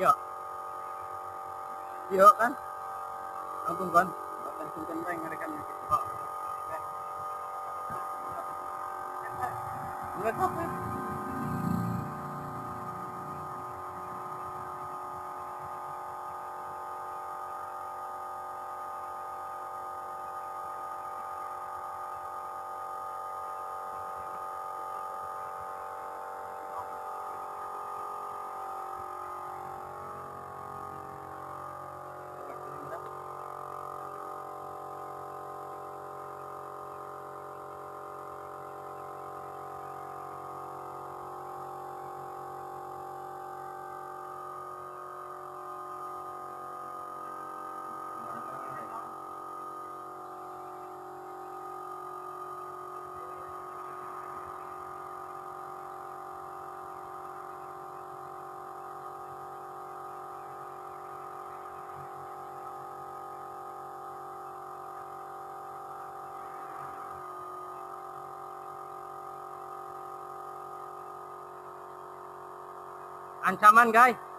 Yuk. Yuk kan. Ampun kan. Kok. Enggak apa. Ancaman, guys.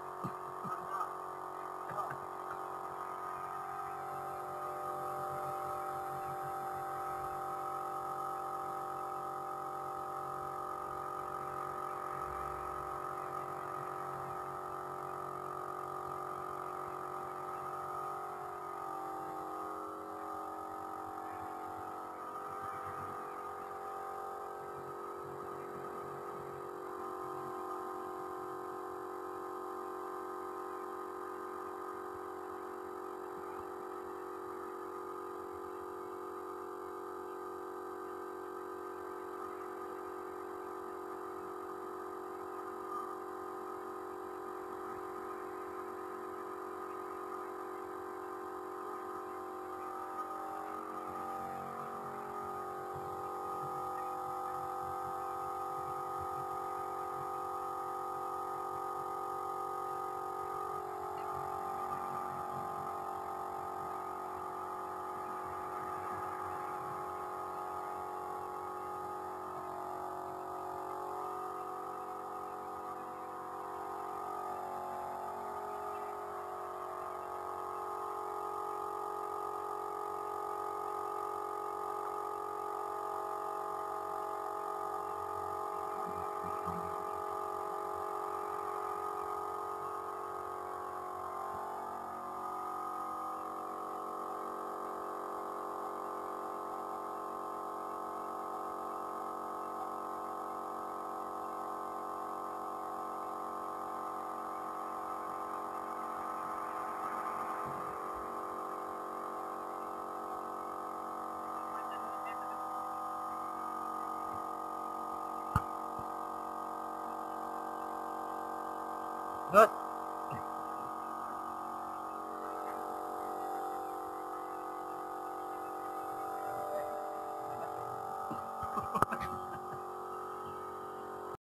よし。